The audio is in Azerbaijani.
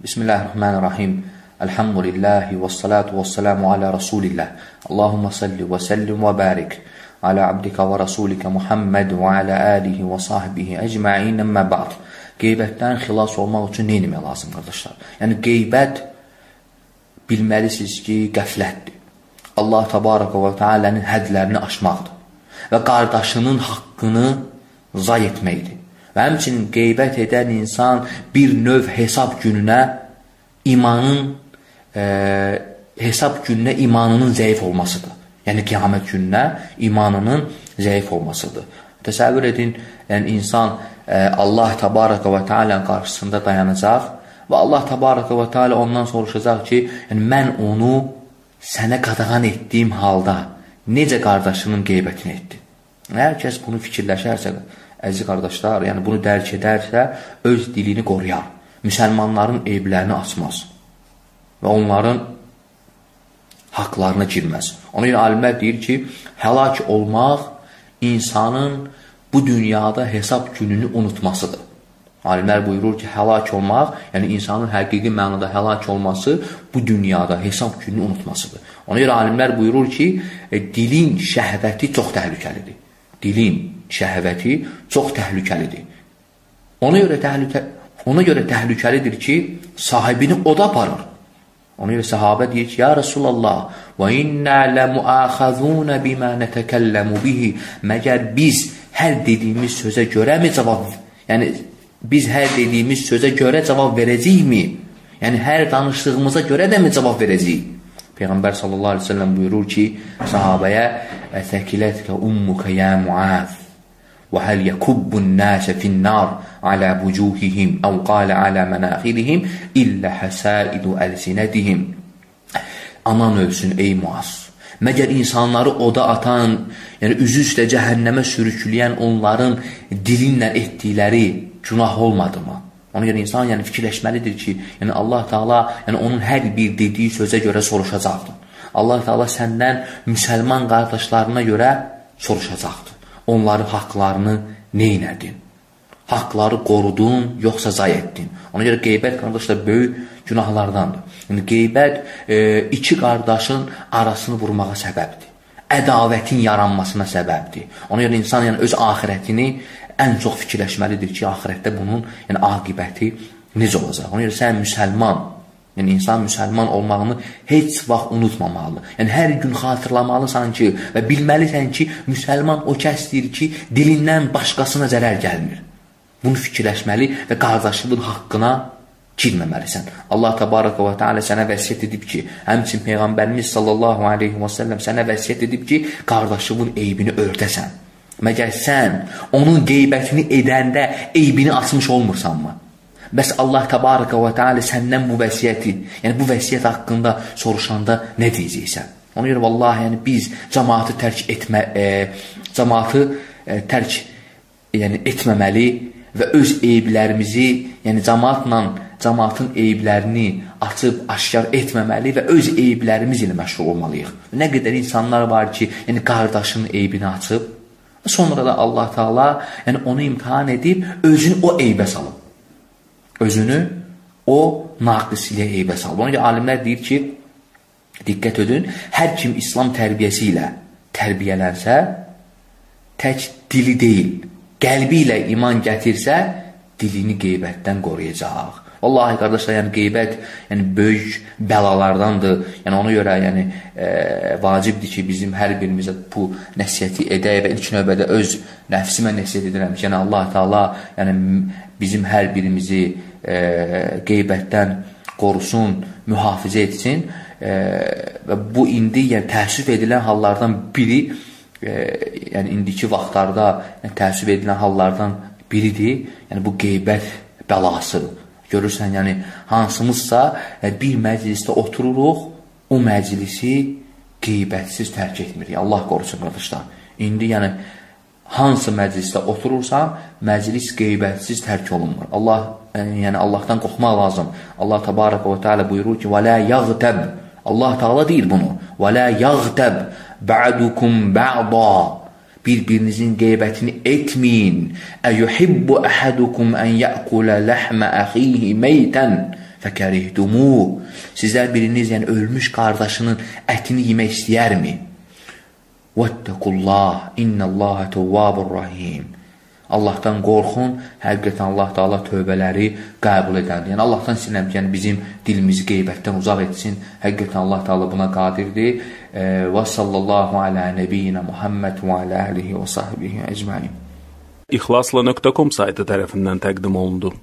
Bismillahirrahmanirrahim. Elhamdülillahi və salatu və selamu alə Rasulillah. Allahumma salli və sellim və barik alə abdika və rasulika Muhammed və alə alihi və sahbihi əcma'in əmmə ba'd. Qeybətdən xilas olmaq üçün nə etmək lazım, qardaşlar? Yəni, qeybət bilməlisiniz ki, qəflətdir. Allah tabaraka və tealənin hədlərini aşmaqdır və qardaşının haqqını zay etməkdir. Və həmçinin qeybət edən insan bir növ hesab gününə imanın e, hesab gününə imanının zəif olmasıdır. Yəni qiyamət gününə imanının zəif olmasıdır. Təsəvvür edin, yəni insan e, Allah təbaraka və teala qarşısında dayanacaq və Allah təbaraka və teala ondan soruşacaq ki, yəni mən onu sənə qadağan etdiyim halda necə qardaşının qeybətini etdi? Hər kəs bunu fikirləşərsə, əziz qardaşlar, yəni bunu dərk edərsə, öz dilini qoruyar. Müsəlmanların eyblərini açmaz və onların haqlarına girməz. Ona görə alimlər deyir ki, həlak olmaq insanın bu dünyada hesab gününü unutmasıdır. Alimlər buyurur ki, həlak olmaq, yəni insanın həqiqi mənada həlak olması bu dünyada hesab gününü unutmasıdır. Ona görə alimlər buyurur ki, e, dilin şəhvəti çox təhlükəlidir. Dilin şəhvəti çox təhlükəlidir. Ona görə təhlükə ona görə təhlükəlidir ki, sahibini oda aparır. Ona görə səhabə deyir ki, ya Rasulullah, və inna lamuaxazun bima natakallamu bihi. Məgər biz hər dediyimiz sözə görəmi cavab, yəni biz hər dediyimiz sözə görə cavab verəcəyikmi? Yəni hər danışdığımıza görə də mi cavab verəcəyik? Peyğəmbər sallallahu əleyhi və səlləm buyurur ki, sahabəyə: "Əsəkilətkə ummuka ya Muaz." وهل يكب الناس في النار على وجوههم أو قال على مناخرهم إلا حسائد ألسنتهم Anan ölsün ey Muaz. Məgər insanları oda atan, yəni üzü üstə cəhənnəmə sürükləyən onların dilinlə etdikləri günah olmadımı? Ona görə insan yəni fikirləşməlidir ki, yəni Allah Taala yəni onun hər bir dediyi sözə görə soruşacaqdır. Allah Taala səndən müsəlman qardaşlarına görə soruşacaqdır onların haqlarını neynədin? Haqları qorudun, yoxsa zay etdin? Ona görə qeybət, qardaşlar, böyük günahlardandır. Yəni, qeybət e, iki qardaşın arasını vurmağa səbəbdir. Ədavətin yaranmasına səbəbdir. Ona görə insan yəni, öz axirətini ən çox fikirləşməlidir ki, axirətdə bunun yəni, aqibəti necə olacaq? Ona görə sən müsəlman Yəni insan müsəlman olmağını heç vaxt unutmamalı. Yəni hər gün xatırlamalısan ki və bilməlisən ki, müsəlman o kəsdir ki, dilindən başqasına zərər gəlmir. Bunu fikirləşməli və qardaşının haqqına girməməlisən. Allah təbaraka və teala sənə vəsiyyət edib ki, həmçin peyğəmbərimiz sallallahu alayhi və səlləm sənə vəsiyyət edib ki, qardaşının eybini örtəsən. Məgər sən onun qeybətini edəndə eybini açmış olmursanmı? Bəs Allah təbarəkə və teala səndən bu vəsiyyəti, yəni bu vəsiyyət haqqında soruşanda nə deyəcəksən? Ona görə vallahi yəni biz cəmaatı tərk etmə e, cəmaatı e, tərk yəni etməməli və öz eyblərimizi, yəni cəmaatla cəmaatın eyblərini açıb aşkar etməməli və öz eyblərimiz ilə məşğul olmalıyıq. Nə qədər insanlar var ki, yəni qardaşının eybini açıb, sonra da Allah Taala yəni onu imtahan edib özünü o eybə salıb özünü o naqisliyə eybə salır. Ona görə alimlər deyir ki, diqqət edin, hər kim İslam tərbiyəsi ilə tərbiyələnsə, tək dili deyil, qəlbi ilə iman gətirsə, dilini qeybətdən qoruyacaq. Vallahi qardaşlar, yəni qeybət, yəni böyük bəlalardandır. Yəni ona görə yəni e, vacibdir ki, bizim hər birimizə bu nəsihəti edək və ilk növbədə öz nəfsimə nəsihət edirəm ki, yəni Allah Taala yəni bizim hər birimizi e, qeybətdən qorusun, mühafizə etsin e, və bu indi yəni, təəssüf edilən hallardan biri e, yəni indiki vaxtlarda yəni, təəssüf edilən hallardan biridir. Yəni bu qeybət bəlasıdır. Görürsən, yəni hansımızsa yəni, bir məclisdə otururuq, o məclisi qeybətsiz tərk etmirik. Allah qorusun qardaşlar. İndi yəni hansı məclisdə oturursan, məclis qeybətsiz tərk olunmur. Allah yəni Allahdan qorxmaq lazım. Allah təbarək və təala buyurur ki: "Və la yağtab." Allah Taala deyir bunu. "Və la yağtab ba'dukum ba'da." Bir-birinizin qeybətini etməyin. Əyuhibbu ahadukum an ya'kula lahma akhihi meytan fəkərihdumu. Sizlər biriniz, yəni ölmüş qardaşının ətini yemək istəyərmi? Vəttəqullah, innəllaha təvvabur rahim. Allahdan qorxun, həqiqətən Allah Taala tövbələri qəbul edəndir. Yəni Allahdan istəyirəm ki, yəni bizim dilimizi qeybətdən uzaq etsin. Həqiqətən Allah Taala buna qadirdir. Və sallallahu alə nəbiyyina Muhammed və alə alihi və sahbihi ecmaîn. İxlasla.com saytı tərəfindən təqdim olundu.